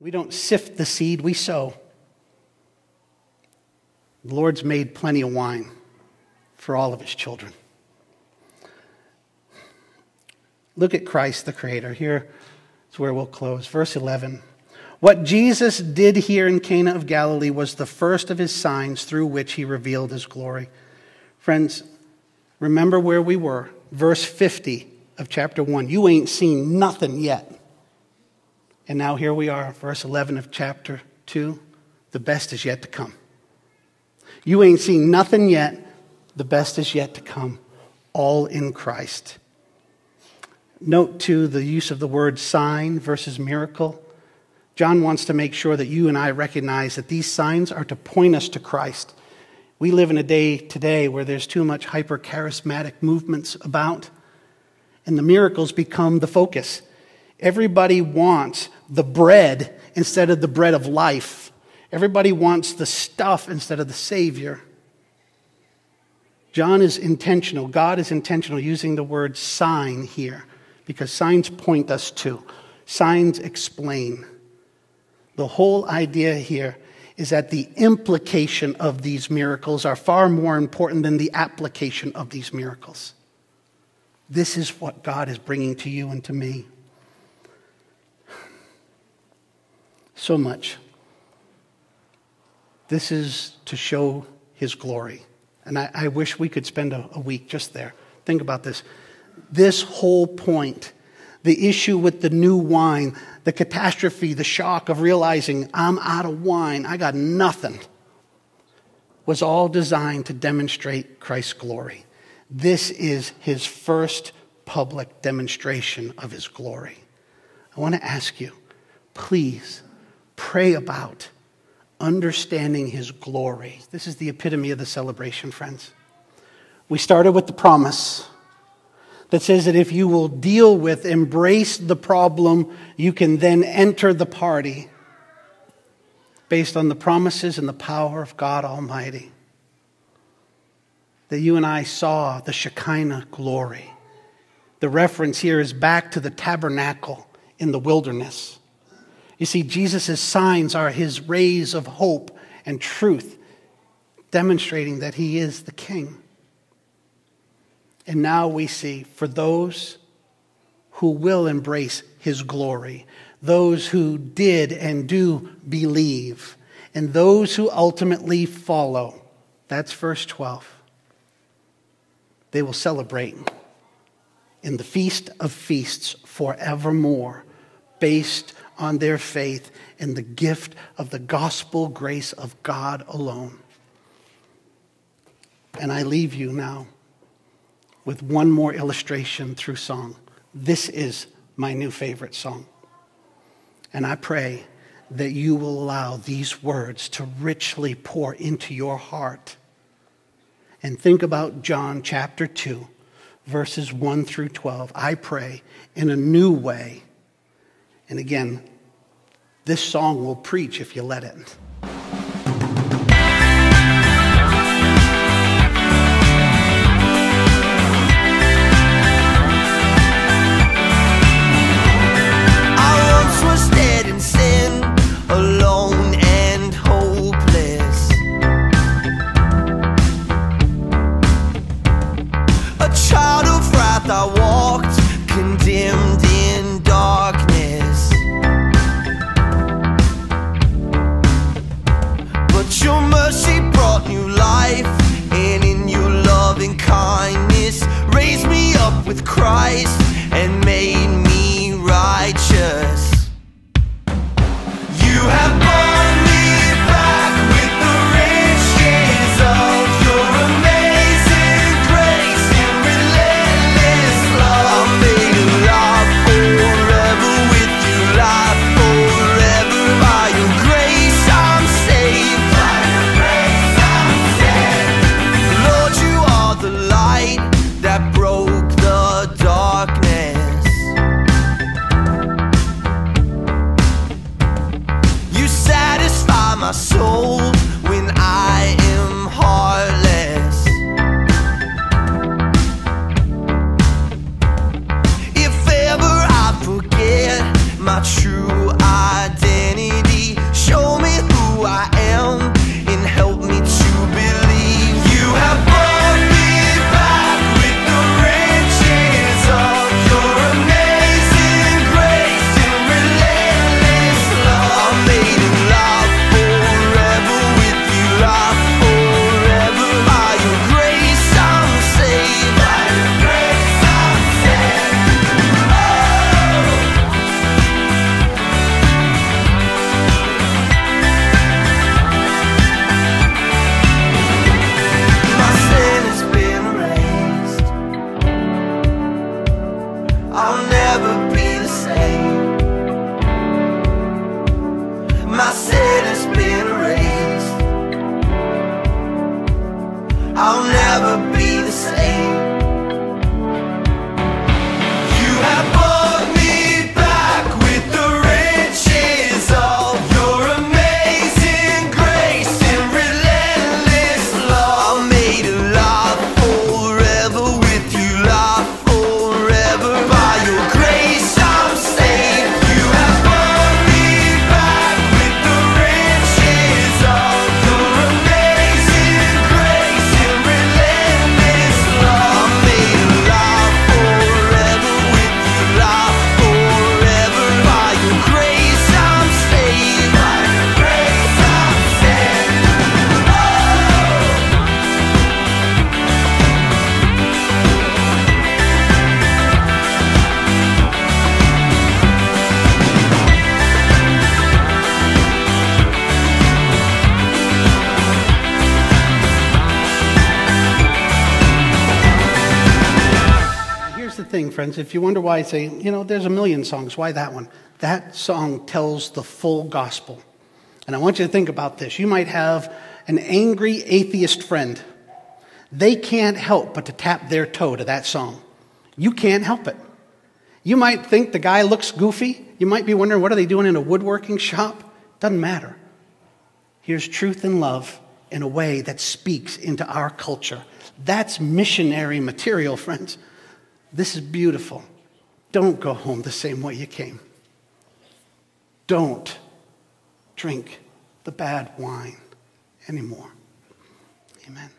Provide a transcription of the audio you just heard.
We don't sift the seed, we sow. The Lord's made plenty of wine for all of his children. Look at Christ the Creator. Here is where we'll close. Verse 11. What Jesus did here in Cana of Galilee was the first of his signs through which he revealed his glory. Friends, remember where we were. Verse 50 of chapter 1. You ain't seen nothing yet. And now here we are, verse 11 of chapter 2. The best is yet to come. You ain't seen nothing yet. The best is yet to come. All in Christ. Note, too, the use of the word sign versus miracle. John wants to make sure that you and I recognize that these signs are to point us to Christ. We live in a day today where there's too much hyper charismatic movements about, and the miracles become the focus. Everybody wants the bread instead of the bread of life. Everybody wants the stuff instead of the Savior. John is intentional, God is intentional using the word sign here because signs point us to, signs explain. The whole idea here is that the implication of these miracles are far more important than the application of these miracles. This is what God is bringing to you and to me. So much. This is to show his glory. And I, I wish we could spend a, a week just there. Think about this this whole point the issue with the new wine, the catastrophe, the shock of realizing I'm out of wine, I got nothing, was all designed to demonstrate Christ's glory. This is his first public demonstration of his glory. I want to ask you, please pray about understanding his glory. This is the epitome of the celebration, friends. We started with the promise that says that if you will deal with, embrace the problem, you can then enter the party based on the promises and the power of God Almighty. That you and I saw the Shekinah glory. The reference here is back to the tabernacle in the wilderness. You see, Jesus' signs are his rays of hope and truth, demonstrating that he is the king. And now we see for those who will embrace his glory, those who did and do believe, and those who ultimately follow. That's verse 12. They will celebrate in the feast of feasts forevermore, based on their faith in the gift of the gospel grace of God alone. And I leave you now with one more illustration through song. This is my new favorite song. And I pray that you will allow these words to richly pour into your heart. And think about John chapter 2, verses 1 through 12. I pray in a new way. And again, this song will preach if you let it. raised me up with Christ and made me righteous. My true thing, friends. If you wonder why I say, you know, there's a million songs, why that one? That song tells the full gospel. And I want you to think about this. You might have an angry atheist friend. They can't help but to tap their toe to that song. You can't help it. You might think the guy looks goofy. You might be wondering, what are they doing in a woodworking shop? Doesn't matter. Here's truth and love in a way that speaks into our culture. That's missionary material, friends. This is beautiful. Don't go home the same way you came. Don't drink the bad wine anymore. Amen.